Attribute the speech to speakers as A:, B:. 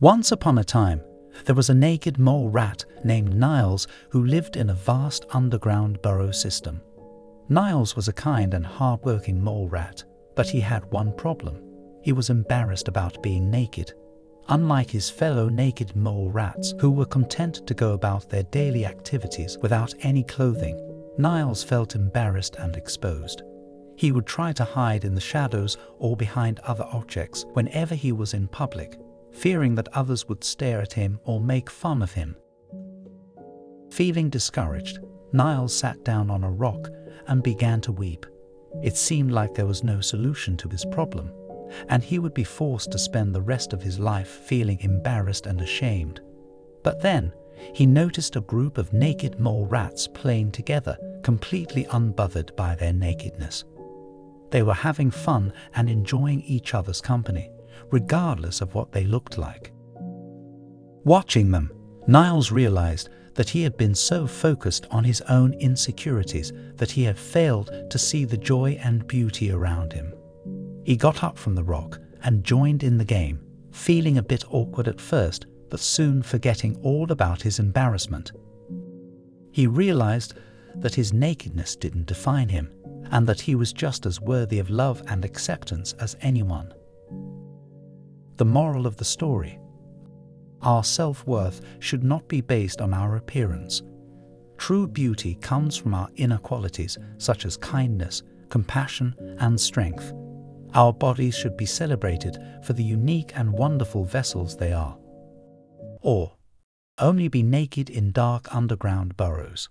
A: Once upon a time, there was a naked mole rat named Niles who lived in a vast underground burrow system. Niles was a kind and hard-working mole rat, but he had one problem. He was embarrassed about being naked. Unlike his fellow naked mole rats who were content to go about their daily activities without any clothing, Niles felt embarrassed and exposed. He would try to hide in the shadows or behind other objects whenever he was in public, fearing that others would stare at him or make fun of him. Feeling discouraged, Niles sat down on a rock and began to weep. It seemed like there was no solution to his problem, and he would be forced to spend the rest of his life feeling embarrassed and ashamed. But then, he noticed a group of naked mole rats playing together, completely unbothered by their nakedness. They were having fun and enjoying each other's company, regardless of what they looked like. Watching them, Niles realized that he had been so focused on his own insecurities that he had failed to see the joy and beauty around him. He got up from the rock and joined in the game, feeling a bit awkward at first, but soon forgetting all about his embarrassment. He realized that his nakedness didn't define him, and that he was just as worthy of love and acceptance as anyone. The moral of the story our self worth should not be based on our appearance. True beauty comes from our inner qualities such as kindness, compassion, and strength. Our bodies should be celebrated for the unique and wonderful vessels they are. Or only be naked in dark underground burrows.